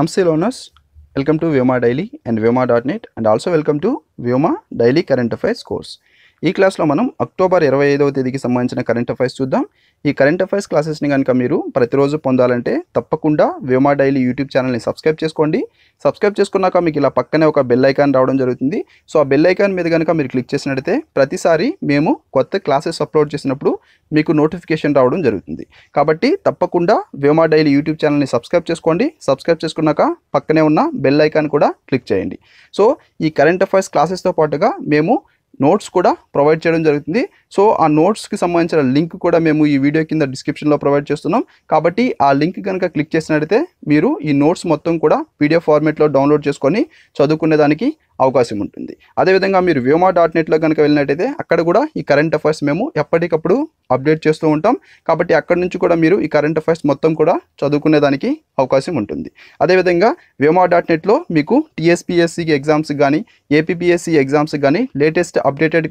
Namaste learners, welcome to Vyoma Daily and Vyoma.net and also welcome to Vyoma Daily Current Affairs course. ఈ క్లాస్లో మనం October ఇరవై ఐదవ తేదీకి సంబంధించిన కరెంట్ అఫైర్స్ చూద్దాం. ఈ కరెంట్ అఫైర్స్ క్లాసెస్ని కనుక మీరు ప్రతిరోజు పొందాలంటే తప్పకుండా వేమా డైలీ యూట్యూబ్ ఛానల్ని సబ్స్క్రైబ్ చేసుకోండి. సబ్స్క్రైబ్ చేసుకున్నాక మీకు ఇలా పక్కనే ఒక బెల్ ఐకాన్ రావడం జరుగుతుంది. సో ఆ బెల్ ఐకాన్ మీద కనుక మీరు క్లిక్ చేసినట్టయితే ప్రతిసారి మేము కొత్త క్లాసెస్ అప్లోడ్ చేసినప్పుడు మీకు నోటిఫికేషన్ రావడం జరుగుతుంది. కాబట్టి తప్పకుండా వేమా డైలీ యూట్యూబ్ ఛానల్ని సబ్స్క్రైబ్ చేసుకోండి. సబ్స్క్రైబ్ చేసుకున్నాక పక్కనే ఉన్న బెల్ ఐకాన్ కూడా క్లిక్ చేయండి. సో ఈ కరెంట్ అఫైర్స్ క్లాసెస్తో పాటుగా మేము నోట్స్ కూడా ప్రొవైడ్ చేయడం జరుగుతుంది. సో ఆ నోట్స్కి సంబంధించిన లింక్ కూడా మేము ఈ వీడియో కింద డిస్క్రిప్షన్లో ప్రొవైడ్ చేస్తున్నాం. కాబట్టి ఆ లింక్ కనుక క్లిక్ చేసినట్టయితే మీరు ఈ నోట్స్ మొత్తం కూడా పీడిఎఫ్ ఫార్మేట్లో డౌన్లోడ్ చేసుకొని చదువుకునేదానికి అవకాశం ఉంటుంది. అదేవిధంగా మీరు వ్యూమా డాట్ నెట్లో కనుక వెళ్ళినట్టయితే అక్కడ కూడా ఈ కరెంట్ అఫైర్స్ మేము ఎప్పటికప్పుడు అప్డేట్ చేస్తూ ఉంటాం. కాబట్టి అక్కడ నుంచి కూడా మీరు ఈ కరెంట్ అఫైర్స్ మొత్తం కూడా చదువుకునేదానికి అవకాశం ఉంటుంది. అదేవిధంగా వ్యోమా డాట్ నెట్లో మీకు టీఎస్పీఎస్సీ ఎగ్జామ్స్ కానీ ఏపీపీఎస్సీ ఎగ్జామ్స్ కానీ లేటెస్ట్ అప్డేటెడ్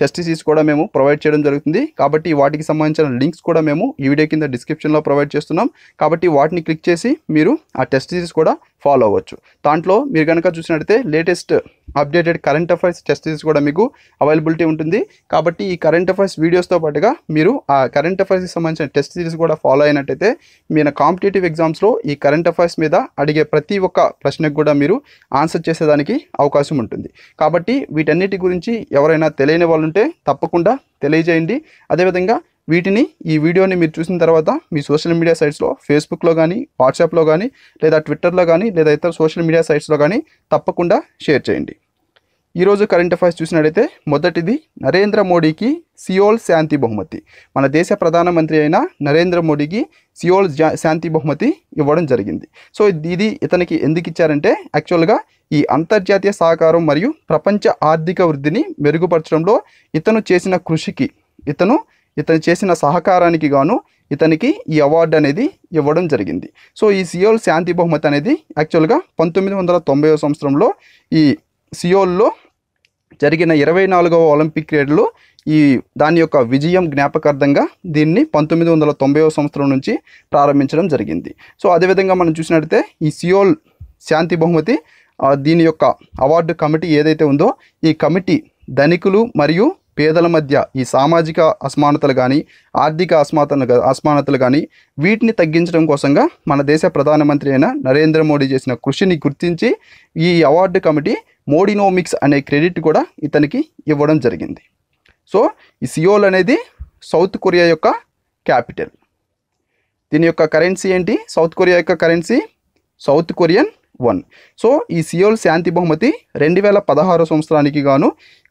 టెస్ట్ సిరీస్ కూడా మేము ప్రొవైడ్ చేయడం జరుగుతుంది. కాబట్టి వాటికి సంబంధించిన లింక్స్ కూడా మేము ఈ వీడియో కింద డిస్క్రిప్షన్లో ప్రొవైడ్ చేస్తున్నాం. కాబట్టి వాటిని క్లిక్ చేసి మీరు ఆ టెస్ట్ సిరీస్ కూడా ఫాలో అవ్వచ్చు. దాంట్లో మీరు కనుక చూసినట్టయితే latest updated current affairs test series కూడా మీకు అవైలబిలిటీ ఉంటుంది. కాబట్టి ఈ కరెంట్ అఫైర్స్ వీడియోస్తో పాటుగా మీరు ఆ కరెంట్ అఫైర్స్కి సంబంధించిన టెస్ట్ సిరీస్ కూడా ఫాలో అయినట్టయితే మీరు కాంపిటేటివ్ ఎగ్జామ్స్లో ఈ కరెంట్ అఫైర్స్ మీద అడిగే ప్రతి ఒక్క ప్రశ్నకు కూడా మీరు ఆన్సర్ చేసేదానికి అవకాశం ఉంటుంది. కాబట్టి వీటన్నిటి గురించి ఎవరైనా తెలియని వాళ్ళు ఉంటే తప్పకుండా తెలియజేయండి. అదేవిధంగా వీటిని ఈ వీడియోని మీరు చూసిన తర్వాత మీ సోషల్ మీడియా సైట్స్లో ఫేస్బుక్లో కానీ వాట్సాప్లో కానీ లేదా ట్విట్టర్లో కానీ లేదా ఇతర సోషల్ మీడియా సైట్స్లో కానీ తప్పకుండా షేర్ చేయండి. ఈరోజు కరెంట్ అఫైర్స్ చూసినట్టయితే మొదటిది నరేంద్ర మోడీకి సియోల్ శాంతి బహుమతి. మన దేశ ప్రధానమంత్రి అయిన నరేంద్ర మోడీకి సియోల్ జా- శాంతి బహుమతి ఇవ్వడం జరిగింది. సో ఇది ఇతనికి ఎందుకు ఇచ్చారంటే యాక్చువల్గా ఈ అంతర్జాతీయ సహకారం మరియు ప్రపంచ ఆర్థిక వృద్ధిని మెరుగుపరచడంలో ఇతను చేసిన కృషికి ఇతను ఇతను చేసిన సహకారానికి గాను ఇతనికి ఈ అవార్డు అనేది ఇవ్వడం జరిగింది. సో ఈ సియోల్ శాంతి బహుమతి అనేది యాక్చువల్గా పంతొమ్మిది వందల తొంభై సంవత్సరంలో ఈ సియోల్లో జరిగిన ఇరవై నాలుగవ ఒలింపిక్ క్రీడలు ఈ దాని యొక్క విజయం జ్ఞాపకార్థంగా దీన్ని పంతొమ్మిది వందల తొంభైవ సంవత్సరం నుంచి ప్రారంభించడం జరిగింది. సో అదేవిధంగా మనం చూసినట్లయితే ఈ సియోల్ శాంతి బహుమతి దీని యొక్క అవార్డు కమిటీ ఏదైతే ఉందో ఈ కమిటీ ధనికులు మరియు పేదల మధ్య ఈ సామాజిక అసమానతలు కానీ ఆర్థిక అసమానతలు అసమానతలు కానీ వీటిని తగ్గించడం కోసంగా మన దేశ ప్రధానమంత్రి అయిన నరేంద్ర మోడీ చేసిన కృషిని గుర్తించి ఈ అవార్డు కమిటీ మోడినోమిక్స్ అనే క్రెడిట్ కూడా ఇతనికి ఇవ్వడం జరిగింది. సో ఈ సియోల్ అనేది సౌత్ కొరియా యొక్క క్యాపిటల్. దీని యొక్క కరెన్సీ ఏంటి? సౌత్ కొరియా యొక్క currency South Korean won. So ఈ సియోల్ శాంతి బహుమతి రెండు వేల పదహారు సంవత్సరానికి గాను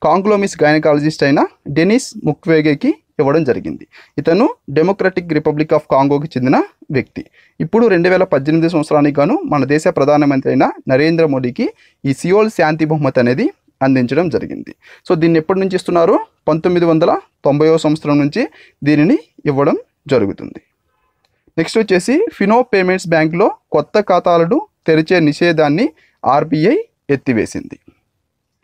కాంగ్లోమిస్ గైనకాలజిస్ట్ అయిన డెనిస్ ముక్వేగేకి ఇవ్వడం జరిగింది. ఇతను డెమోక్రటిక్ రిపబ్లిక్ ఆఫ్ కాంగోకి చెందిన వ్యక్తి. ఇప్పుడు రెండు వేల పద్దెనిమిది సంవత్సరానికి గాను మన దేశ ప్రధానమంత్రి అయిన నరేంద్ర మోడీకి ఈ సియోల్ శాంతి బహుమతి అనేది అందించడం జరిగింది. సో దీన్ని ఎప్పటి నుంచి ఇస్తున్నారు? పంతొమ్మిది వందల తొంభైవ సంవత్సరం నుంచి దీనిని ఇవ్వడం జరుగుతుంది. నెక్స్ట్ వచ్చేసి ఫినో పేమెంట్స్ బ్యాంక్లో కొత్త ఖాతాలను తెరిచే నిషేధాన్ని ఆర్బీఐ ఎత్తివేసింది.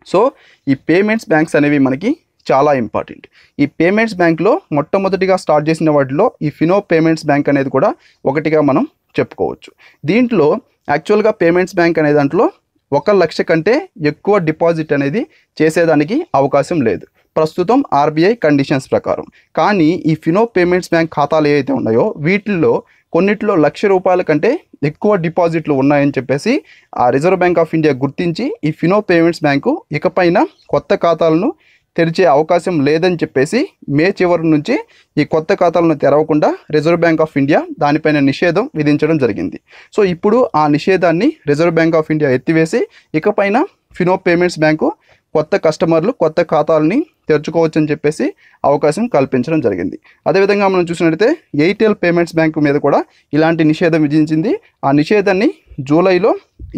సో ఈ పేమెంట్స్ బ్యాంక్స్ అనేవి మనకి చాలా ఇంపార్టెంట్. ఈ పేమెంట్స్ బ్యాంక్లో మొట్టమొదటిగా స్టార్ట్ చేసిన వాటిలో ఈ ఫినో పేమెంట్స్ బ్యాంక్ అనేది కూడా ఒకటిగా మనం చెప్పుకోవచ్చు. దీంట్లో యాక్చువల్గా పేమెంట్స్ బ్యాంక్ అనే దాంట్లో ఒక లక్ష కంటే ఎక్కువ డిపాజిట్ అనేది చేసేదానికి అవకాశం లేదు. ప్రస్తుతం ఆర్బీఐ కండిషన్స్ ప్రకారం. కానీ ఈ ఫినో పేమెంట్స్ బ్యాంక్ ఖాతాలు ఏవైతే ఉన్నాయో వీటిల్లో కొన్నిట్లో లక్ష రూపాయల కంటే ఎక్కువ డిపాజిట్లు ఉన్నాయని చెప్పేసి ఆ రిజర్వ్ బ్యాంక్ ఆఫ్ ఇండియా గుర్తించి ఈ ఫినో పేమెంట్స్ బ్యాంకు ఇకపైన కొత్త ఖాతాలను తెరిచే అవకాశం లేదని చెప్పేసి మే చివరి నుంచి ఈ కొత్త ఖాతాలను తెరవకుండా రిజర్వ్ బ్యాంక్ ఆఫ్ ఇండియా దానిపైన నిషేధం విధించడం జరిగింది. సో ఇప్పుడు ఆ నిషేధాన్ని రిజర్వ్ బ్యాంక్ ఆఫ్ ఇండియా ఎత్తివేసి ఇకపైన ఫినో పేమెంట్స్ బ్యాంకు కొత్త కస్టమర్లు కొత్త ఖాతాలని తెరుచుకోవచ్చని చెప్పేసి అవకాశం కల్పించడం జరిగింది. అదేవిధంగా మనం చూసినట్లయితే ఎయిర్టెల్ పేమెంట్స్ బ్యాంకు మీద కూడా ఇలాంటి నిషేధం విధించింది. ఆ నిషేధాన్ని జూలైలో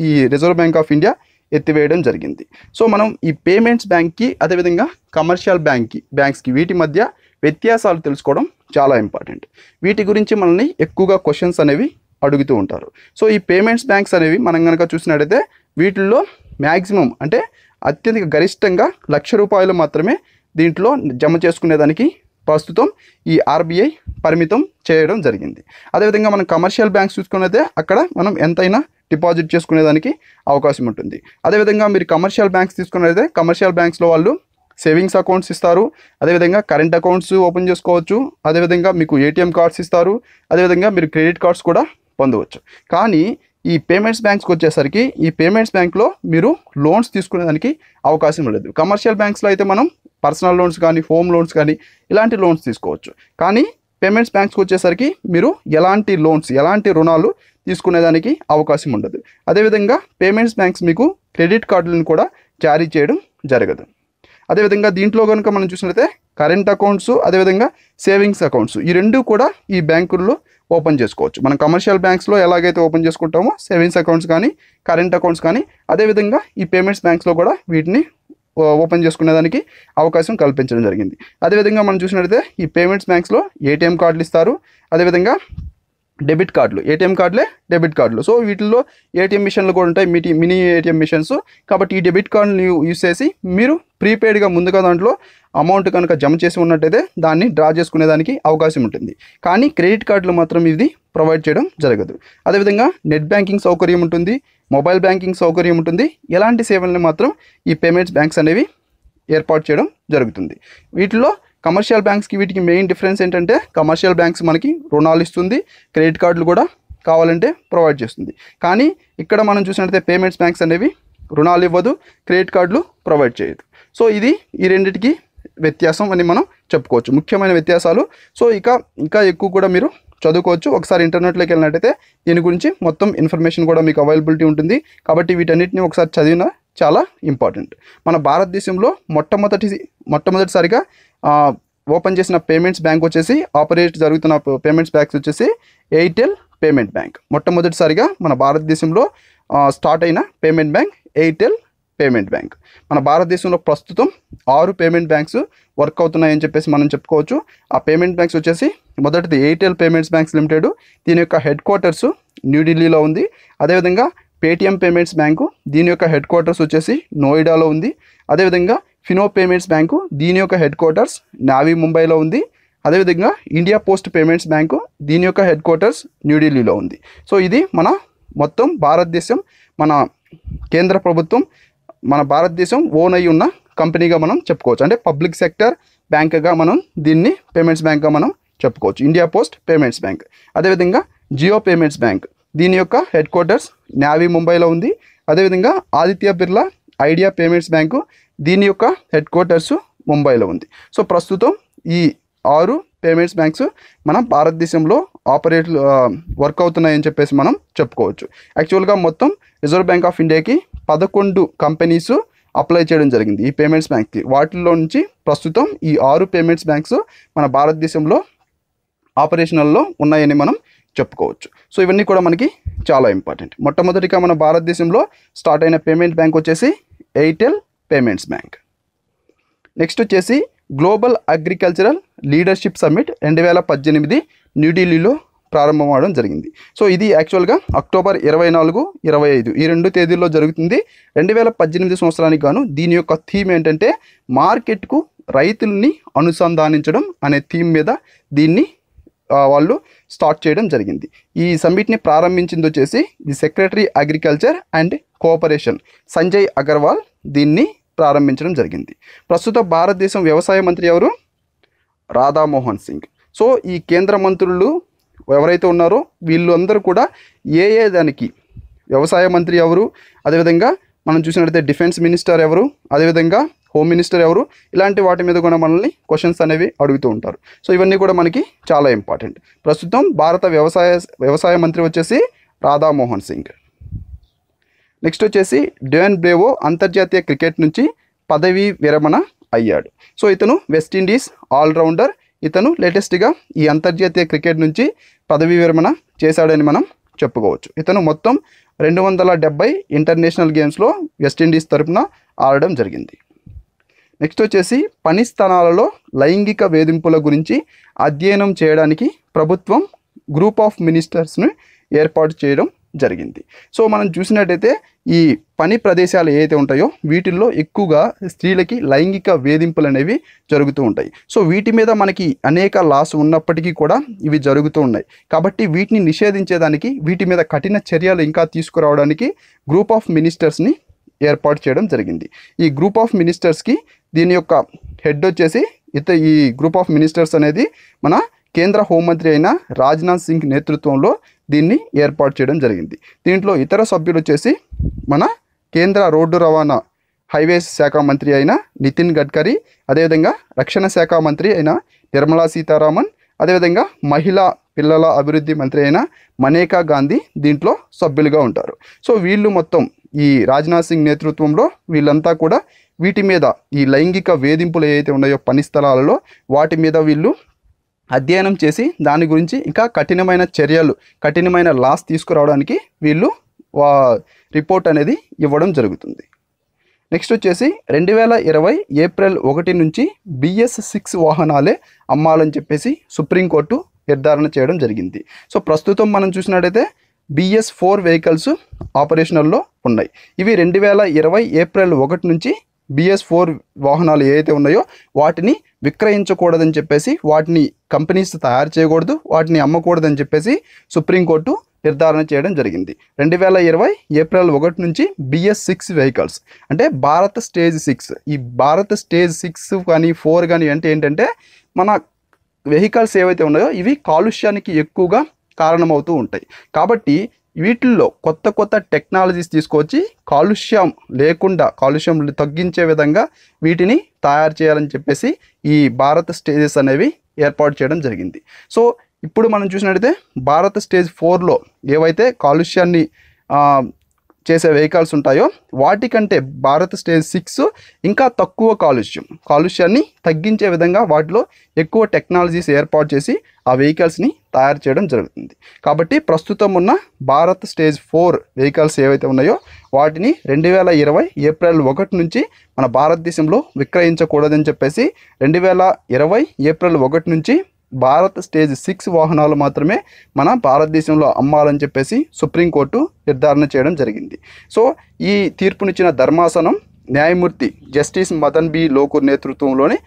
ఈ రిజర్వ్ బ్యాంక్ ఆఫ్ ఇండియా ఎత్తివేయడం జరిగింది. సో మనం ఈ పేమెంట్స్ బ్యాంక్కి అదేవిధంగా కమర్షియల్ బ్యాంక్కి బ్యాంక్స్కి వీటి మధ్య వ్యత్యాసాలు తెలుసుకోవడం చాలా ఇంపార్టెంట్. వీటి గురించి మనల్ని ఎక్కువగా క్వశ్చన్స్ అనేవి అడుగుతూ ఉంటారు. సో ఈ పేమెంట్స్ బ్యాంక్స్ అనేవి మనం కనుక చూసినట్టయితే వీటిల్లో మ్యాక్సిమం అంటే అత్యధిక గరిష్టంగా లక్ష రూపాయలు మాత్రమే దీంట్లో జమ చేసుకునేదానికి ప్రస్తుతం ఈ ఆర్బీఐ పరిమితం చేయడం జరిగింది. అదేవిధంగా మనం కమర్షియల్ బ్యాంక్స్ చూసుకున్నదే అక్కడ మనం ఎంతైనా డిపాజిట్ చేసుకునేదానికి అవకాశం ఉంటుంది. అదేవిధంగా మీరు కమర్షియల్ బ్యాంక్స్ తీసుకున్నట్లయితే కమర్షియల్ బ్యాంక్స్లో వాళ్ళు సేవింగ్స్ అకౌంట్స్ ఇస్తారు. అదేవిధంగా కరెంట్ అకౌంట్స్ ఓపెన్ చేసుకోవచ్చు. అదేవిధంగా మీకు ఏటీఎం కార్డ్స్ ఇస్తారు. అదేవిధంగా మీరు క్రెడిట్ కార్డ్స్ కూడా పొందవచ్చు. కానీ ఈ పేమెంట్స్ బ్యాంక్స్కి వచ్చేసరికి ఈ పేమెంట్స్ బ్యాంక్లో మీరు లోన్స్ తీసుకునేదానికి అవకాశం లేదు. కమర్షియల్ బ్యాంక్స్లో అయితే మనం పర్సనల్ లోన్స్ కానీ హోమ్ లోన్స్ కానీ ఇలాంటి లోన్స్ తీసుకోవచ్చు. కానీ పేమెంట్స్ బ్యాంక్స్కి వచ్చేసరికి మీరు ఎలాంటి లోన్స్ ఎలాంటి రుణాలు తీసుకునేదానికి అవకాశం ఉండదు. అదేవిధంగా పేమెంట్స్ బ్యాంక్స్ మీకు క్రెడిట్ కార్డులను కూడా జారీ చేయడం జరగదు. అదేవిధంగా దీంట్లో కనుక మనం చూసినట్లయితే కరెంట్ అకౌంట్స్ అదేవిధంగా సేవింగ్స్ అకౌంట్స్ ఈ రెండు కూడా ఈ బ్యాంకుల్లో ఓపెన్ చేసుకోవచ్చు. మనం కమర్షియల్ బ్యాంక్స్లో ఎలాగైతే ఓపెన్ చేసుకుంటామో సేవింగ్స్ అకౌంట్స్ కానీ కరెంట్ అకౌంట్స్ కానీ అదేవిధంగా ఈ పేమెంట్స్ బ్యాంక్స్లో కూడా వీటిని ఓపెన్ చేసుకునేదానికి అవకాశం కల్పించడం జరిగింది. అదేవిధంగా మనం చూసినట్లయితే ఈ పేమెంట్స్ బ్యాంక్స్లో ఏటీఎం కార్డులు ఇస్తారు. అదేవిధంగా డెబిట్ కార్డులు. ఏటీఎం కార్డులే డెబిట్ కార్డులు. సో వీటిల్లో ఏటీఎం మిషన్లు కూడా ఉంటాయి. మిటి మినీ ఏటీఎం మిషన్స్. కాబట్టి ఈ డెబిట్ కార్డుని యూస్ చేసి మీరు ప్రీపెయిడ్గా ముందుగా దాంట్లో అమౌంట్ కనుక జమ చేసి ఉన్నట్టయితే దాన్ని డ్రా చేసుకునేదానికి అవకాశం ఉంటుంది. కానీ క్రెడిట్ కార్డులు మాత్రం ఇది ప్రొవైడ్ చేయడం జరగదు. అదేవిధంగా నెట్ బ్యాంకింగ్ సౌకర్యం ఉంటుంది మొబైల్ బ్యాంకింగ్ సౌకర్యం ఉంటుంది ఎలాంటి సేవల్ని మాత్రం ఈ పేమెంట్స్ బ్యాంక్స్ అనేవి ఏర్పాటు చేయడం జరుగుతుంది. వీటిలో కమర్షియల్ బ్యాంక్స్కి వీటికి మెయిన్ డిఫరెన్స్ ఏంటంటే కమర్షియల్ బ్యాంక్స్ మనకి రుణాలు ఇస్తుంది క్రెడిట్ కార్డులు కూడా కావాలంటే ప్రొవైడ్ చేస్తుంది. కానీ ఇక్కడ మనం చూసినట్లయితే పేమెంట్స్ బ్యాంక్స్ అనేవి రుణాలు ఇవ్వదు క్రెడిట్ కార్డులు ప్రొవైడ్ చేయదు. సో ఇది ఈ రెండింటికి వ్యత్యాసం అని మనం చెప్పుకోవచ్చు. ముఖ్యమైన వ్యత్యాసాలు. సో ఇక ఇంకా ఎక్కువ కూడా మీరు చదువుకోవచ్చు. ఒకసారి ఇంటర్నెట్లోకి వెళ్ళినట్టయితే దీని గురించి మొత్తం ఇన్ఫర్మేషన్ కూడా మీకు అవైలబిలిటీ ఉంటుంది. కాబట్టి వీటన్నిటిని ఒకసారి చదివిన చాలా ఇంపార్టెంట్. మన భారతదేశంలో మొట్టమొదటి మొట్టమొదటిసారిగా ఓపెన్ చేసిన పేమెంట్స్ బ్యాంక్ వచ్చేసి ఆపరేట్ జరుగుతున్న పేమెంట్స్ బ్యాంక్స్ వచ్చేసి ఎయిర్టెల్ పేమెంట్ బ్యాంక్. మొట్టమొదటిసారిగా మన భారతదేశంలో స్టార్ట్ అయిన payment bank Airtel payment bank. మన భారతదేశంలో ప్రస్తుతం ఆరు పేమెంట్ బ్యాంక్స్ వర్క్ అవుతున్నాయని చెప్పేసి మనం చెప్పుకోవచ్చు. ఆ పేమెంట్ బ్యాంక్స్ వచ్చేసి మొదటిది ఎయిర్టెల్ పేమెంట్స్ బ్యాంక్స్ లిమిటెడ్. దీని యొక్క హెడ్ క్వార్టర్స్ న్యూఢిల్లీలో ఉంది. అదేవిధంగా పేటిఎం పేమెంట్స్ బ్యాంకు దీని యొక్క హెడ్ క్వార్టర్స్ వచ్చేసి నోయిడాలో ఉంది. అదేవిధంగా ఫినో పేమెంట్స్ బ్యాంకు దీని యొక్క హెడ్ క్వార్టర్స్ నావీ ముంబైలో ఉంది. అదేవిధంగా ఇండియా పోస్ట్ పేమెంట్స్ బ్యాంకు దీని యొక్క హెడ్ క్వార్టర్స్ న్యూఢిల్లీలో ఉంది. సో ఇది మన మొత్తం భారతదేశం మన కేంద్ర ప్రభుత్వం మన భారతదేశం ఓన్ అయి ఉన్న కంపెనీగా మనం చెప్పుకోవచ్చు. అంటే పబ్లిక్ సెక్టర్ బ్యాంక్గా మనం దీన్ని పేమెంట్స్ బ్యాంక్గా మనం చెప్పుకోవచ్చు. India Post payments bank. అదేవిధంగా జియో పేమెంట్స్ బ్యాంక్. దీని యొక్క హెడ్ క్వార్టర్స్ నావీ ముంబైలో ఉంది. అదేవిధంగా Aditya Birla Idea payments bank దీని యొక్క హెడ్ క్వార్టర్స్ ముంబైలో ఉంది. సో ప్రస్తుతం ఈ ఆరు పేమెంట్స్ బ్యాంక్స్ మన భారతదేశంలో ఆపరేట్ వర్క్ అవుతున్నాయని చెప్పేసి మనం చెప్పుకోవచ్చు. యాక్చువల్గా మొత్తం రిజర్వ్ బ్యాంక్ ఆఫ్ ఇండియాకి పదకొండు కంపెనీస్ అప్లై చేయడం జరిగింది ఈ పేమెంట్స్ బ్యాంక్కి. వాటిల్లో నుంచి ప్రస్తుతం ఈ ఆరు పేమెంట్స్ బ్యాంక్స్ మన భారతదేశంలో ఆపరేషనల్లో ఉన్నాయని మనం చెప్పుకోవచ్చు. సో ఇవన్నీ కూడా మనకి చాలా ఇంపార్టెంట్. మొట్టమొదటిగా మన భారతదేశంలో స్టార్ట్ అయిన పేమెంట్ బ్యాంక్ వచ్చేసి ఎయిర్టెల్ పేమెంట్స్ బ్యాంక్. నెక్స్ట్ వచ్చేసి గ్లోబల్ అగ్రికల్చరల్ లీడర్షిప్ సమ్మిట్ రెండు వేల పద్దెనిమిది న్యూఢిల్లీలో ప్రారంభం అవడం జరిగింది. సో ఇది యాక్చువల్గా అక్టోబర్ ఇరవై నాలుగు ఇరవై ఐదు ఈ రెండు తేదీల్లో జరుగుతుంది. రెండు వేల పద్దెనిమిది సంవత్సరానికి గాను దీని యొక్క థీమ్ ఏంటంటే మార్కెట్కు రైతుల్ని అనుసంధానించడం అనే థీమ్ మీద దీన్ని వాళ్ళు స్టార్ట్ చేయడం జరిగింది. ఈ సమ్మిట్ని ప్రారంభించింది వచ్చేసి the secretary agriculture and cooperation Sanjay Agarwal దీన్ని ప్రారంభించడం జరిగింది. ప్రస్తుత భారతదేశం వ్యవసాయ మంత్రి ఎవరు? రాధామోహన్ సింగ్. సో ఈ కేంద్ర మంత్రులు ఎవరైతే ఉన్నారో వీళ్ళందరూ కూడా ఏ ఏ దానికి వ్యవసాయ మంత్రి ఎవరు అదేవిధంగా మనం చూసినట్లయితే డిఫెన్స్ మినిస్టర్ ఎవరు అదేవిధంగా హోమ్ మినిస్టర్ ఎవరు ఇలాంటి వాటి మీద కూడా మనల్ని క్వశ్చన్స్ అనేవి అడుగుతూ ఉంటారు. సో ఇవన్నీ కూడా మనకి చాలా ఇంపార్టెంట్. ప్రస్తుతం భారత వ్యవసాయ వ్యవసాయ మంత్రి వచ్చేసి రాధామోహన్ సింగ్. నెక్స్ట్ వచ్చేసి డెన్ బ్రేవో అంతర్జాతీయ క్రికెట్ నుంచి పదవీ విరమణ అయ్యాడు. సో ఇతను వెస్టిండీస్ ఆల్రౌండర్ ఇతను లేటెస్ట్గా ఈ అంతర్జాతీయ క్రికెట్ నుంచి పదవీ విరమణ చేశాడని మనం చెప్పుకోవచ్చు. ఇతను మొత్తం రెండు వందల డెబ్బై ఇంటర్నేషనల్ గేమ్స్లో వెస్టిండీస్ తరపున ఆడడం జరిగింది. నెక్స్ట్ వచ్చేసి పని స్థానాలలో లైంగిక వేధింపుల గురించి అధ్యయనం చేయడానికి ప్రభుత్వం గ్రూప్ ఆఫ్ మినిస్టర్స్ని ఏర్పాటు చేయడం జరిగింది. సో మనం చూసినట్టయితే ఈ పని ప్రదేశాలు ఏవైతే ఉంటాయో వీటిల్లో ఎక్కువగా స్త్రీలకి లైంగిక వేధింపులు అనేవి జరుగుతూ ఉంటాయి. సో వీటి మీద మనకి అనేక లాస్ ఉన్నప్పటికీ కూడా ఇవి జరుగుతూ ఉన్నాయి. కాబట్టి వీటిని నిషేధించేదానికి వీటి మీద కఠిన చర్యలు ఇంకా తీసుకురావడానికి గ్రూప్ ఆఫ్ మినిస్టర్స్ని ఏర్పాటు చేయడం జరిగింది. ఈ గ్రూప్ ఆఫ్ మినిస్టర్స్కి దీని యొక్క హెడ్ వచ్చేసి ఇత ఈ గ్రూప్ ఆఫ్ మినిస్టర్స్ అనేది మన కేంద్ర హోంమంత్రి అయిన రాజ్నాథ్ సింగ్ నేతృత్వంలో దీన్ని ఏర్పాటు చేయడం జరిగింది. దీంట్లో ఇతర సభ్యులు వచ్చేసి మన కేంద్ర రోడ్డు రవాణా హైవేస్ శాఖ మంత్రి అయిన నితిన్ గడ్కరీ అదేవిధంగా రక్షణ శాఖ మంత్రి అయిన నిర్మలా సీతారామన్ అదేవిధంగా మహిళా పిల్లల అభివృద్ధి మంత్రి అయిన మనేకా గాంధీ దీంట్లో సభ్యులుగా ఉంటారు. సో వీళ్ళు మొత్తం ఈ రాజ్నాథ్ సింగ్ నేతృత్వంలో వీళ్ళంతా కూడా వీటి మీద ఈ లైంగిక వేధింపులు ఏవైతే ఉన్నాయో పని స్థలాలలో వాటి మీద వీళ్ళు అధ్యయనం చేసి దాని గురించి ఇంకా కఠినమైన చర్యలు కఠినమైన లాస్ తీసుకురావడానికి వీళ్ళు వా రిపోర్ట్ అనేది ఇవ్వడం జరుగుతుంది. నెక్స్ట్ వచ్చేసి రెండు వేల ఇరవై ఏప్రిల్ ఒకటి నుంచి బిఎస్ సిక్స్ వాహనాలే అమ్మాలని చెప్పేసి సుప్రీంకోర్టు నిర్ధారణ చేయడం జరిగింది. సో ప్రస్తుతం మనం చూసినట్టయితే బిఎస్ ఫోర్ వెహికల్స్ ఆపరేషనల్లో ఉన్నాయి. ఇవి రెండు వేల ఇరవై ఏప్రిల్ ఒకటి నుంచి బిఎస్ ఫోర్ వాహనాలు ఏవైతే ఉన్నాయో వాటిని విక్రయించకూడదని చెప్పేసి వాటిని కంపెనీస్ తయారు చేయకూడదు వాటిని అమ్మకూడదని చెప్పేసి సుప్రీంకోర్టు నిర్ధారణ చేయడం జరిగింది. రెండు వేల ఇరవై ఏప్రిల్ ఒకటి నుంచి బిఎస్ సిక్స్ వెహికల్స్ అంటే భారత్ స్టేజ్ సిక్స్. ఈ భారత్ స్టేజ్ సిక్స్ కానీ ఫోర్ కానీ అంటే ఏంటంటే మన వెహికల్స్ ఏవైతే ఉన్నాయో ఇవి కాలుష్యానికి ఎక్కువగా కారణమవుతూ ఉంటాయి. కాబట్టి వీటిల్లో కొత్త కొత్త టెక్నాలజీస్ తీసుకొచ్చి కాలుష్యం లేకుండా కాలుష్యం తగ్గించే విధంగా వీటిని తయారు చేయాలని చెప్పేసి ఈ భారత్ స్టేజెస్ అనేవి ఏర్పాటు చేయడం జరిగింది. సో ఇప్పుడు మనం చూసినట్టయితే భారత్ స్టేజ్ ఫోర్లో ఏవైతే కాలుష్యాన్ని చేసే వెహికల్స్ ఉంటాయో వాటికంటే భారత్ స్టేజ్ సిక్స్ ఇంకా తక్కువ కాలుష్యం కాలుష్యాన్ని తగ్గించే విధంగా వాటిలో ఎక్కువ టెక్నాలజీస్ ఏర్పాటు చేసి ఆ వెహికల్స్ని తయారు చేయడం జరుగుతుంది. కాబట్టి ప్రస్తుతం ఉన్న భారత్ స్టేజ్ ఫోర్ వెహికల్స్ ఏవైతే ఉన్నాయో వాటిని రెండు వేల ఇరవై ఏప్రిల్ ఒకటి నుంచి మన భారతదేశంలో విక్రయించకూడదని చెప్పేసి రెండు వేల ఇరవై ఏప్రిల్ ఒకటి నుంచి భారత్ స్టేజ్ సిక్స్ వాహనాలు మాత్రమే మన భారతదేశంలో అమ్మాలని చెప్పేసి సుప్రీంకోర్టు నిర్ధారణ చేయడం జరిగింది. సో ఈ తీర్పునిచ్చిన ధర్మాసనం న్యాయమూర్తి జస్టిస్ మదన్ బి లోకూర్ నేతృత్వంలోని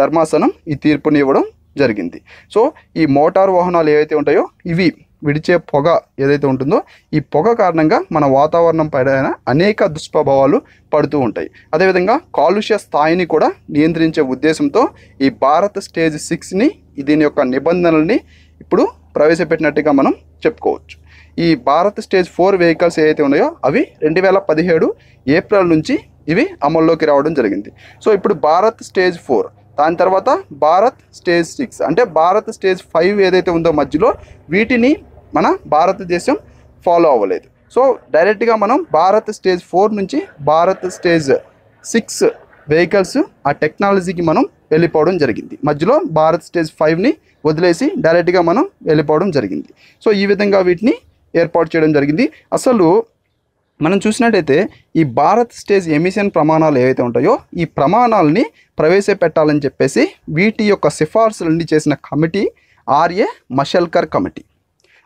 ధర్మాసనం ఈ తీర్పుని ఇవ్వడం జరిగింది. సో ఈ మోటార్ వాహనాలు ఏవైతే ఉంటాయో ఇవి విడిచే పొగ ఏదైతే ఉంటుందో ఈ పొగ కారణంగా మన వాతావరణం పైన అనేక దుష్ప్రభావాలు పడుతూ ఉంటాయి. అదేవిధంగా కాలుష్య స్థాయిని కూడా నియంత్రించే ఉద్దేశంతో ఈ భారత్ స్టేజ్ సిక్స్ని దీని యొక్క నిబంధనల్ని ఇప్పుడు ప్రవేశపెట్టినట్టుగా మనం చెప్పుకోవచ్చు. ఈ భారత్ స్టేజ్ ఫోర్ వెహికల్స్ ఏవైతే ఉన్నాయో అవి రెండు వేల పదిహేడు ఏప్రిల్ నుంచి ఇవి అమల్లోకి రావడం జరిగింది. సో ఇప్పుడు భారత్ స్టేజ్ ఫోర్ దాని తర్వాత భారత్ స్టేజ్ సిక్స్. అంటే భారత్ స్టేజ్ ఫైవ్ ఏదైతే ఉందో మధ్యలో వీటిని మన భారతదేశం ఫాలో అవ్వలేదు. సో డైరెక్ట్గా మనం భారత్ స్టేజ్ ఫోర్ నుంచి భారత్ స్టేజ్ సిక్స్ వెహికల్స్ ఆ టెక్నాలజీకి మనం వెళ్ళిపోవడం జరిగింది. మధ్యలో భారత్ స్టేజ్ ఫైవ్ని వదిలేసి డైరెక్ట్గా మనం వెళ్ళిపోవడం జరిగింది. సో ఈ విధంగా వీటిని ఏర్పాటు చేయడం జరిగింది. అసలు మనం చూసినట్టయితే ఈ భారత్ స్టేజ్ ఎమిషన్ ప్రమాణాలు ఏవైతే ఉంటాయో ఈ ప్రమాణాలని ప్రవేశపెట్టాలని చెప్పేసి వీటి యొక్క సిఫార్సులన్నీ చేసిన committee R A Mashelkar committee.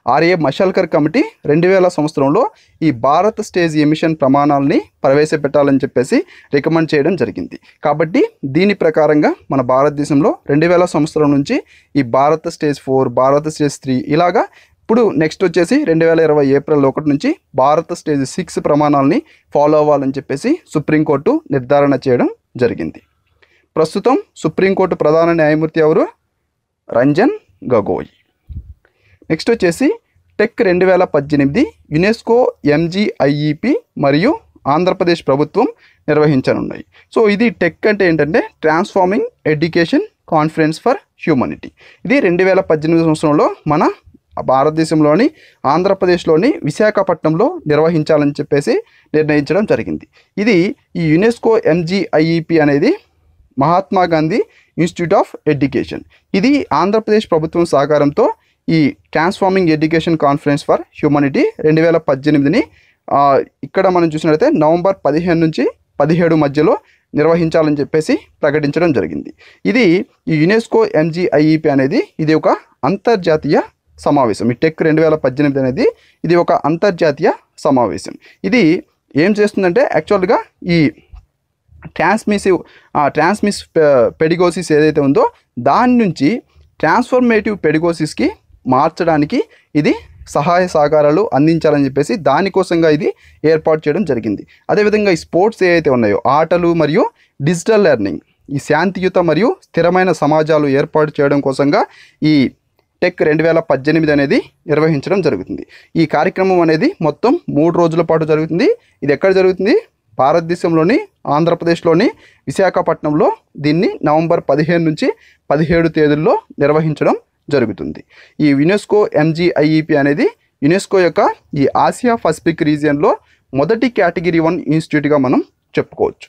R A Mashelkar committee రెండు వేల సంవత్సరంలో ఈ భారత్ స్టేజ్ ఎమిషన్ ప్రమాణాలని ప్రవేశపెట్టాలని చెప్పేసి రికమెండ్ చేయడం జరిగింది. కాబట్టి దీని ప్రకారంగా మన భారతదేశంలో రెండు వేల సంవత్సరం నుంచి ఈ Bharat stage four Bharat stage three ఇలాగా ఇప్పుడు నెక్స్ట్ వచ్చేసి రెండు వేల ఇరవై ఏప్రిల్ ఒకటి నుంచి భారత స్టేజ్ సిక్స్ ప్రమాణాలని ఫాలో అవ్వాలని చెప్పేసి సుప్రీంకోర్టు నిర్ధారణ చేయడం జరిగింది. ప్రస్తుతం సుప్రీంకోర్టు ప్రధాన న్యాయమూర్తి ఎవరు? రంజన్ గగోయ్. నెక్స్ట్ వచ్చేసి టెక్ రెండు వేల పద్దెనిమిది యునెస్కో ఎంజీఐఈపి మరియు ఆంధ్రప్రదేశ్ ప్రభుత్వం నిర్వహించనున్నాయి. సో ఇది టెక్ అంటే ఏంటంటే transforming education conference for humanity ఇది రెండు వేల పద్దెనిమిది సంవత్సరంలో మన భారతదేశంలోని ఆంధ్రప్రదేశ్లోని విశాఖపట్నంలో నిర్వహించాలని చెప్పేసి నిర్ణయించడం జరిగింది. ఇది ఈ యునెస్కో ఎంజీఐఈపి అనేది Mahatma Gandhi institute of education. ఇది ఆంధ్రప్రదేశ్ ప్రభుత్వం సహకారంతో ఈ transforming education conference for humanity రెండు వేల పద్దెనిమిదిని ఇక్కడ మనం చూసినట్లయితే నవంబర్ పదిహేను నుంచి పదిహేడు మధ్యలో నిర్వహించాలని చెప్పేసి ప్రకటించడం జరిగింది. ఇది ఈ యునెస్కో ఎంజీఐఈపి అనేది ఇది ఒక అంతర్జాతీయ సమావేశం. ఈ టెక్ రెండు వేల పద్దెనిమిది అనేది ఇది ఒక అంతర్జాతీయ సమావేశం. ఇది ఏం చేస్తుందంటే యాక్చువల్గా ఈ ట్రాన్స్మిసివ్ ట్రాన్స్మిస్ పెడిగోసిస్ ఏదైతే ఉందో దాని నుంచి ట్రాన్స్ఫర్మేటివ్ పెడిగోసిస్కి మార్చడానికి ఇది సహాయ సహకారాలు అందించాలని చెప్పేసి దానికోసంగా ఇది ఏర్పాటు చేయడం జరిగింది. అదేవిధంగా ఈ స్పోర్ట్స్ ఏవైతే ఉన్నాయో ఆటలు మరియు డిజిటల్ లెర్నింగ్ ఈ శాంతియుత మరియు స్థిరమైన సమాజాలు ఏర్పాటు చేయడం కోసంగా ఈ టెక్ రెండు వేల పద్దెనిమిది అనేది నిర్వహించడం జరుగుతుంది. ఈ కార్యక్రమం అనేది మొత్తం మూడు రోజుల పాటు జరుగుతుంది. ఇది ఎక్కడ జరుగుతుంది? భారతదేశంలోని ఆంధ్రప్రదేశ్లోని విశాఖపట్నంలో దీన్ని నవంబర్ పదిహేను నుంచి పదిహేడు తేదీల్లో నిర్వహించడం జరుగుతుంది. ఈ యునెస్కో ఎంజీఐఈపి అనేది యునెస్కో యొక్క ఈ ఆసియా పసిఫిక్ రీజియన్లో మొదటి కేటగిరీ వన్ ఇన్స్టిట్యూట్గా మనం చెప్పుకోవచ్చు.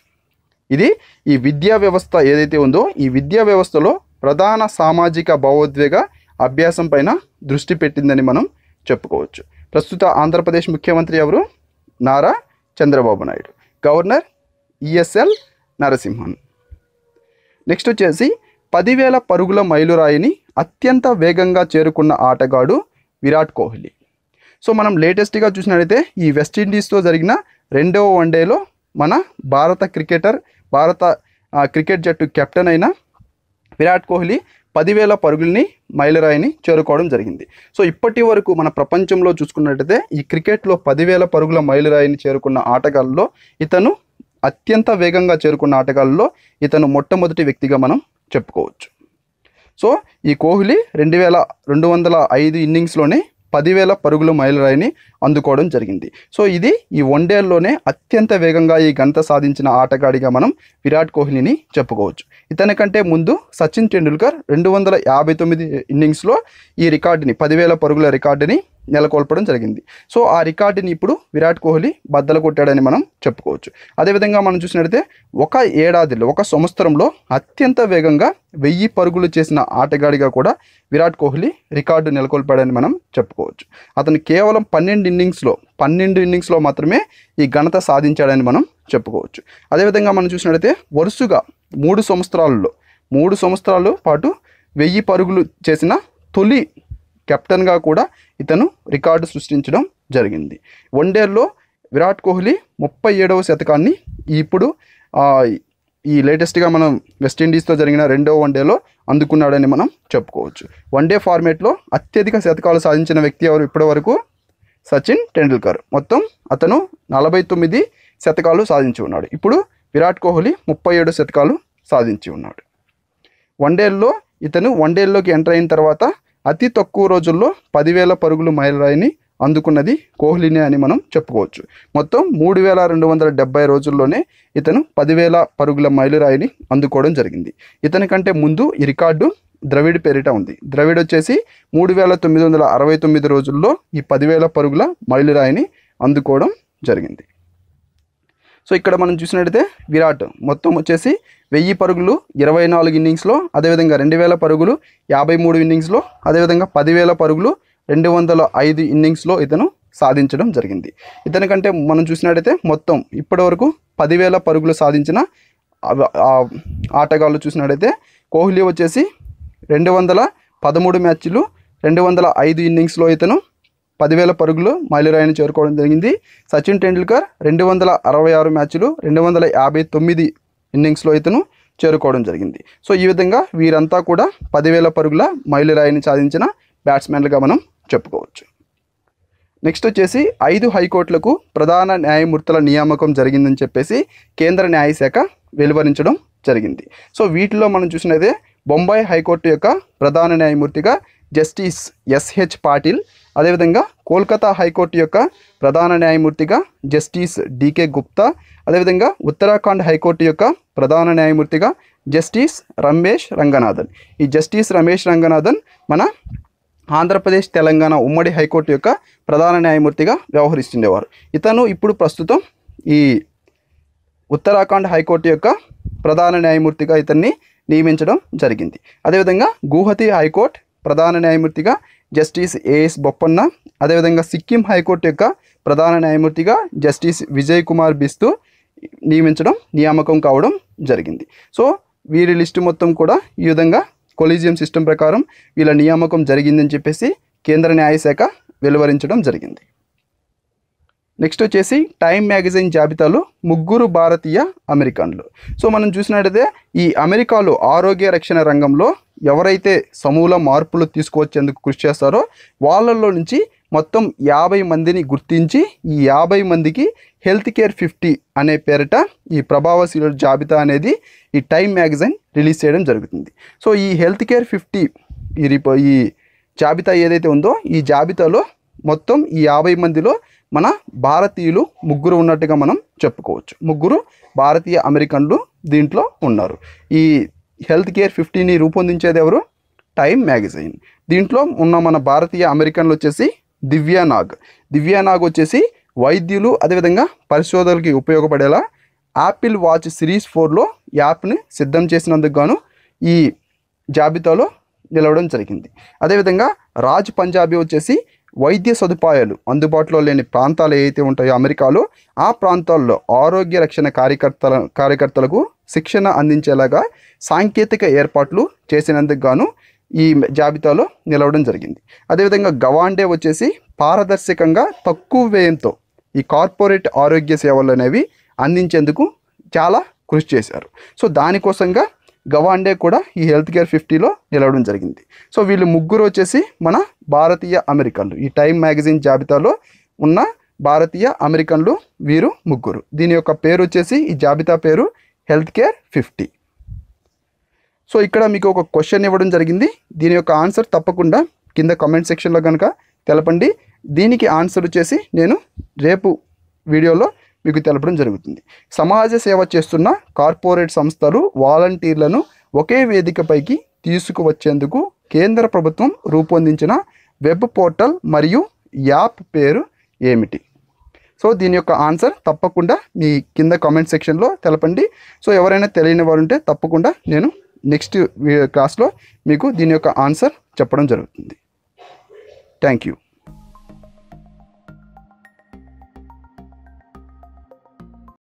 ఇది ఈ విద్యా వ్యవస్థ ఏదైతే ఉందో ఈ విద్యా వ్యవస్థలో ప్రధాన సామాజిక భావోద్వేగ అభ్యాసం పైన దృష్టి పెట్టిందని మనం చెప్పుకోవచ్చు. ప్రస్తుత ఆంధ్రప్రదేశ్ ముఖ్యమంత్రి ఎవరు? Nara Chandrababu Naidu. Governor ESL Narasimhan. Next వచ్చేసి పదివేల పరుగుల మైలురాయిని అత్యంత వేగంగా చేరుకున్న ఆటగాడు విరాట్ కోహ్లీ. సో మనం లేటెస్ట్గా చూసినట్లయితే ఈ వెస్టిండీస్తో జరిగిన రెండవ వన్డేలో మన భారత క్రికెటర్ భారత క్రికెట్ జట్టు కెప్టెన్ అయిన విరాట్ కోహ్లీ పదివేల పరుగుల్ని మైలురాయిని చేరుకోవడం జరిగింది. సో ఇప్పటి వరకు మన ప్రపంచంలో చూసుకున్నట్టయితే ఈ క్రికెట్లో పదివేల పరుగుల మైలురాయిని చేరుకున్న ఆటగాళ్ళలో ఇతను అత్యంత వేగంగా చేరుకున్న ఆటగాళ్ళలో ఇతను మొట్టమొదటి వ్యక్తిగా మనం చెప్పుకోవచ్చు. సో ఈ కోహ్లీ రెండు వేల రెండు వందల ఐదు ఇన్నింగ్స్లోనే పదివేల పరుగుల మైలురాయిని అందుకోవడం జరిగింది. సో ఇది ఈ వన్డేల్లోనే అత్యంత వేగంగా ఈ ఘనత సాధించిన ఆటగాడిగా మనం విరాట్ కోహ్లీని చెప్పుకోవచ్చు. ఇతని కంటే ముందు సచిన్ టెండూల్కర్ రెండు వందల యాభై తొమ్మిది ఇన్నింగ్స్లో ఈ రికార్డుని పదివేల పరుగుల రికార్డుని నెలకొల్పడం జరిగింది. సో ఆ రికార్డుని ఇప్పుడు విరాట్ కోహ్లీ బద్దలు కొట్టాడని మనం చెప్పుకోవచ్చు. అదేవిధంగా మనం చూసినట్లయితే ఒక ఏడాదిలో ఒక సంవత్సరంలో అత్యంత వేగంగా వెయ్యి పరుగులు చేసిన ఆటగాడిగా కూడా విరాట్ కోహ్లీ రికార్డు నెలకొల్పాడని మనం చెప్పుకోవచ్చు. అతను కేవలం పన్నెండు ఇన్నింగ్స్లో పన్నెండు ఇన్నింగ్స్లో మాత్రమే ఈ ఘనత సాధించాడని మనం చెప్పుకోవచ్చు. అదేవిధంగా మనం చూసినట్లయితే వరుసగా మూడు సంవత్సరాలలో మూడు సంవత్సరాల పాటు వెయ్యి పరుగులు చేసిన తొలి కెప్టెన్గా కూడా ఇతను రికార్డు సృష్టించడం జరిగింది. వన్డేల్లో విరాట్ కోహ్లీ ముప్పై ఏడవ శతకాన్ని ఇప్పుడు ఈ లేటెస్ట్గా మనం వెస్టిండీస్తో జరిగిన రెండవ వన్డేలో అందుకున్నాడని మనం చెప్పుకోవచ్చు. వన్డే ఫార్మేట్లో అత్యధిక శతకాలు సాధించిన వ్యక్తి ఎవరు ఇప్పటివరకు? సచిన్ టెండూల్కర్. మొత్తం అతను నలభై తొమ్మిది శతకాలు సాధించి ఉన్నాడు. ఇప్పుడు విరాట్ కోహ్లీ ముప్పై ఏడు శతకాలు సాధించి ఉన్నాడు. వన్డేల్లో ఇతను వన్డేల్లోకి ఎంటర్ అయిన తర్వాత అతి తక్కువ రోజుల్లో పదివేల పరుగులు మైలురాయిని అందుకున్నది కోహ్లీనే అని మనం చెప్పుకోవచ్చు. మొత్తం మూడు వేల రెండు వందల డెబ్బై రోజుల్లోనే ఇతను పదివేల పరుగుల మైలురాయిని అందుకోవడం జరిగింది. ఇతని కంటే ముందు ఈ రికార్డు ద్రవిడ్ పేరిట ఉంది. ద్రవిడ్ వచ్చేసి మూడు వేల తొమ్మిది వందల అరవై తొమ్మిది రోజుల్లో ఈ పదివేల పరుగుల మైలురాయిని అందుకోవడం జరిగింది. సో ఇక్కడ మనం చూసినట్టయితే విరాట్ మొత్తం వచ్చేసి వెయ్యి పరుగులు ఇరవై నాలుగు ఇన్నింగ్స్లో అదేవిధంగా రెండు వేల పరుగులు యాభై మూడు ఇన్నింగ్స్లో అదేవిధంగా పదివేల పరుగులు రెండు వందల ఐదు ఇన్నింగ్స్లో ఇతను సాధించడం జరిగింది. ఇతని కంటే మనం చూసినట్టయితే మొత్తం ఇప్పటివరకు పదివేల పరుగులు సాధించిన ఆటగాళ్ళు చూసినట్టయితే కోహ్లీ వచ్చేసి రెండు వందల పదమూడు మ్యాచ్లు రెండు వందల ఐదు ఇన్నింగ్స్లో ఇతను పదివేల పరుగులు మైలురాయిని చేరుకోవడం జరిగింది. సచిన్ టెండూల్కర్ రెండు వందల అరవై ఆరు మ్యాచ్లు రెండు వందల యాభై తొమ్మిది ఇన్నింగ్స్లో ఇతను చేరుకోవడం జరిగింది. సో ఈ విధంగా వీరంతా కూడా పదివేల పరుగుల మైలురాయిని సాధించిన బ్యాట్స్మెన్లుగా మనం చెప్పుకోవచ్చు. నెక్స్ట్ వచ్చేసి ఐదు హైకోర్టులకు ప్రధాన న్యాయమూర్తుల నియామకం జరిగిందని చెప్పేసి కేంద్ర న్యాయశాఖ వెలువరించడం జరిగింది. సో వీటిలో మనం చూసినదే బొంబాయి హైకోర్టు యొక్క ప్రధాన న్యాయమూర్తిగా జస్టిస్ ఎస్హెచ్ పాటిల్ అదేవిధంగా కోల్కతా హైకోర్టు యొక్క ప్రధాన న్యాయమూర్తిగా జస్టిస్ డికే గుప్తా అదేవిధంగా ఉత్తరాఖండ్ హైకోర్టు యొక్క ప్రధాన న్యాయమూర్తిగా జస్టిస్ రమేష్ రంగనాథన్. ఈ జస్టిస్ రమేష్ రంగనాథన్ మన ఆంధ్రప్రదేశ్ తెలంగాణ ఉమ్మడి హైకోర్టు యొక్క ప్రధాన న్యాయమూర్తిగా వ్యవహరిస్తుండేవారు. ఇతను ఇప్పుడు ప్రస్తుతం ఈ ఉత్తరాఖండ్ హైకోర్టు యొక్క ప్రధాన న్యాయమూర్తిగా ఇతన్ని నియమించడం జరిగింది. అదేవిధంగా గుహతి హైకోర్టు ప్రధాన న్యాయమూర్తిగా జస్టిస్ ఏఎస్ బొప్పన్న అదేవిధంగా సిక్కిం హైకోర్టు యొక్క ప్రధాన న్యాయమూర్తిగా జస్టిస్ విజయ్ కుమార్ బిస్తు నియమించడం నియామకం కావడం జరిగింది. సో వీరి లిస్టు మొత్తం కూడా ఈ విధంగా కొలీజియం సిస్టమ్ ప్రకారం వీళ్ళ నియామకం జరిగిందని చెప్పేసి కేంద్ర న్యాయశాఖ వెలువరించడం జరిగింది. నెక్స్ట్ వచ్చేసి టైమ్ మ్యాగజైన్ జాబితాలో ముగ్గురు భారతీయ అమెరికన్లు. సో మనం చూసినట్టయితే ఈ అమెరికాలో ఆరోగ్య రక్షణ రంగంలో ఎవరైతే సమూల మార్పులు తీసుకువచ్చేందుకు కృషి చేస్తారో వాళ్ళల్లో నుంచి మొత్తం యాభై మందిని గుర్తించి ఈ యాభై మందికి హెల్త్ కేర్ ఫిఫ్టీ అనే పేరిట ఈ ప్రభావశీల జాబితా అనేది ఈ టైమ్ మ్యాగజైన్ రిలీజ్ చేయడం జరుగుతుంది. సో ఈ హెల్త్ కేర్ ఫిఫ్టీ ఈ రిపో ఈ జాబితా ఏదైతే ఉందో ఈ జాబితాలో మొత్తం ఈ యాభై మందిలో మన భారతీయులు ముగ్గురు ఉన్నట్టుగా మనం చెప్పుకోవచ్చు. ముగ్గురు భారతీయ అమెరికన్లు దీంట్లో ఉన్నారు. ఈ హెల్త్ కేర్ ఫిఫ్టీని రూపొందించేది ఎవరు? Time magazine. దీంట్లో ఉన్న మన భారతీయ అమెరికన్లు వచ్చేసి దివ్యానాగ్ దివ్యానాగ్ వచ్చేసి వైద్యులు అదేవిధంగా పరిశోధనలకి ఉపయోగపడేలా యాపిల్ వాచ్ సిరీస్ ఫోర్లో యాప్ని సిద్ధం చేసినందుకు గాను ఈ జాబితాలో నిలవడం జరిగింది. అదేవిధంగా రాజ్ పంజాబీ వచ్చేసి వైద్య సదుపాయాలు అందుబాటులో లేని ప్రాంతాలు ఏవైతే ఉంటాయో అమెరికాలో ఆ ప్రాంతాల్లో ఆరోగ్య రక్షణ కార్యకర్తల కార్యకర్తలకు శిక్షణ అందించేలాగా సాంకేతిక ఏర్పాట్లు చేసినందుకు గాను ఈ జాబితాలో నిలవడం జరిగింది. అదేవిధంగా గవాండే వచ్చేసి పారదర్శకంగా తక్కువ వ్యయంతో ఈ కార్పొరేట్ ఆరోగ్య సేవలు అనేవి అందించేందుకు చాలా కృషి చేశారు. సో దానికోసంగా గవాండే కూడా ఈ హెల్త్ కేర్ ఫిఫ్టీలో నిలవడం జరిగింది. సో వీళ్ళు ముగ్గురు వచ్చేసి మన భారతీయ అమెరికన్లు. ఈ టైమ్ మ్యాగజైన్ జాబితాలో ఉన్న భారతీయ అమెరికన్లు వీరు ముగ్గురు. దీని యొక్క పేరు వచ్చేసి ఈ జాబితా పేరు హెల్త్ కేర్ ఫిఫ్టీ. సో ఇక్కడ మీకు ఒక క్వశ్చన్ ఇవ్వడం జరిగింది. దీని యొక్క ఆన్సర్ తప్పకుండా కింద కామెంట్ సెక్షన్లో కనుక తెలపండి. దీనికి ఆన్సర్ వచ్చేసి నేను రేపు వీడియోలో మీకు తెలపడం జరుగుతుంది. సమాజ సేవ చేస్తున్న కార్పొరేట్ సంస్థలు వాలంటీర్లను ఒకే వేదికపైకి తీసుకువచ్చేందుకు కేంద్ర ప్రభుత్వం రూపొందించిన వెబ్ పోర్టల్ మరియు యాప్ పేరు ఏమిటి? సో దీని యొక్క ఆన్సర్ తప్పకుండా మీ కింద కామెంట్ సెక్షన్లో తెలపండి. సో ఎవరైనా తెలియని వారు ఉంటే తప్పకుండా నేను నెక్స్ట్ క్లాస్లో మీకు దీని యొక్క ఆన్సర్ చెప్పడం జరుగుతుంది. Thank you.